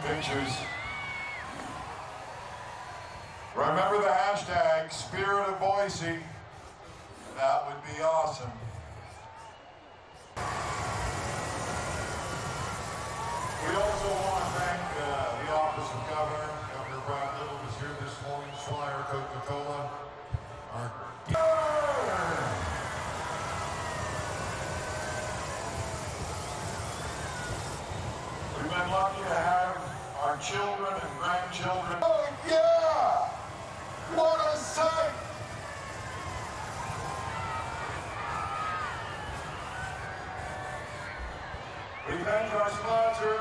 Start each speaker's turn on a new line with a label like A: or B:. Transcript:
A: pictures. Remember the hashtag Spirit of Boise. That would be awesome. We also want to thank uh, the Office of Governor. Governor Brad Little was here this morning, Swire Coca-Cola. Our We've been lucky to have our children and grandchildren. Oh yeah! What a sight! We thank our sponsor,